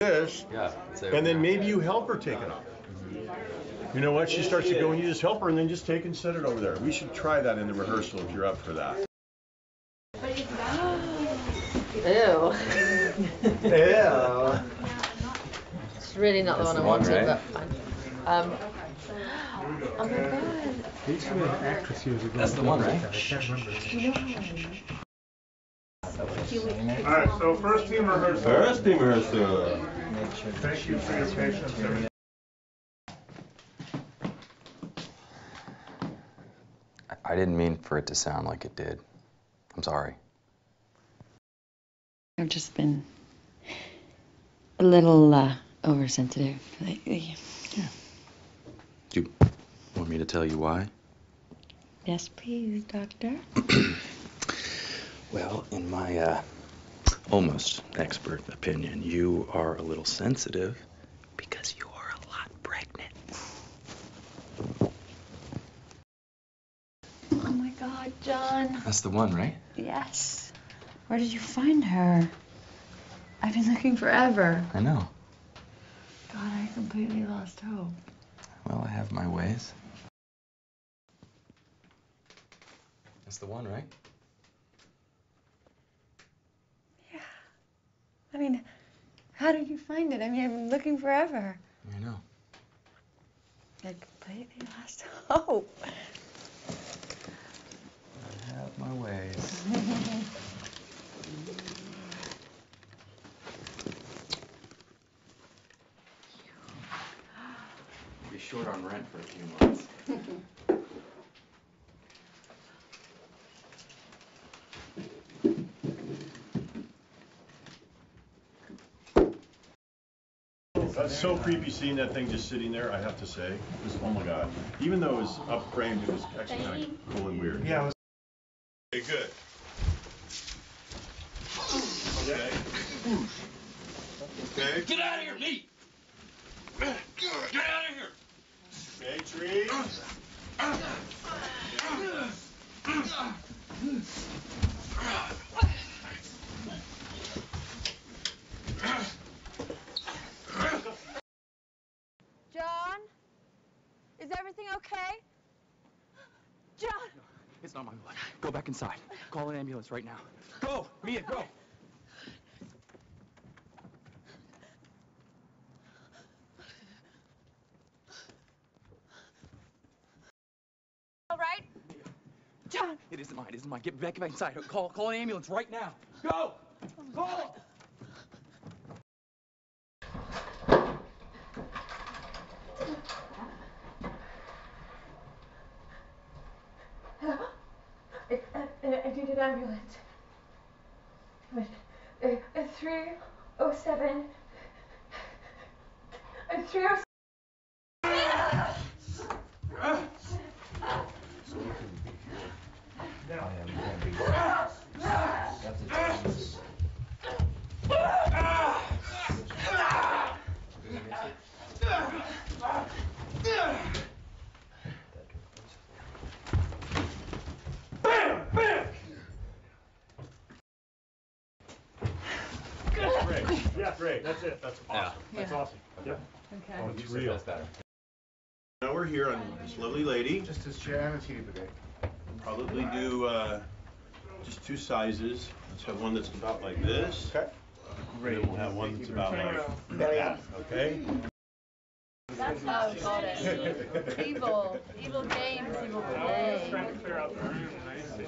this, Yeah. and then maybe you help her take it off. You know what? She starts to go, and you just help her, and then just take and set it over there. We should try that in the rehearsal if you're up for that. Ew. Yeah. It's really not the one the I one, wanted, right? but fine. Um, oh my god. There used to be an actress years ago. That's the one, right? I can't remember. All right, so first team rehearsal. First team rehearsal. Thank you for your patience. everybody. I- I didn't mean for it to sound like it did. I'm sorry. I've just been a little uh, oversensitive lately. Do you want me to tell you why? Yes, please, doctor. Well, in my uh, almost expert opinion, you are a little sensitive because you are a lot pregnant. Oh my God, John. That's the one, right? Yes. Where did you find her? I've been looking forever. I know. God, I completely lost hope. Well, I have my ways. That's the one, right? I mean, how did you find it? I mean, I've been looking forever. I know. I completely lost hope. I have my ways. Be short on rent for a few months. That's uh, so creepy seeing that thing just sitting there, I have to say. It was, oh my God. Even though it was up framed, it was actually kind of cool and weird. Yeah, it was- Okay, good. Okay. Okay. Get out of here, me! Get out of here! Okay, trees. John? Is everything okay? John! It's not my blood. Go back inside. Call an ambulance right now. Go! Mia, go! All right? John! It isn't mine. It isn't mine. Get back, back inside. Call, call an ambulance right now. Go! Call! I, I, I need an ambulance. Wait, uh, 307. Uh, 307. Yeah, great. That's it. That's awesome. That's awesome. Yep. Okay. Oh, it's real. Now we're here on this lovely lady. Just as chair and a TV today. Probably do uh, just two sizes. Let's have one that's about like this. Okay. And then we'll have one that's about like that. Okay. That's how I got it. evil. Evil games, evil I was just play.